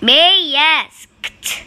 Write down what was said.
May asked.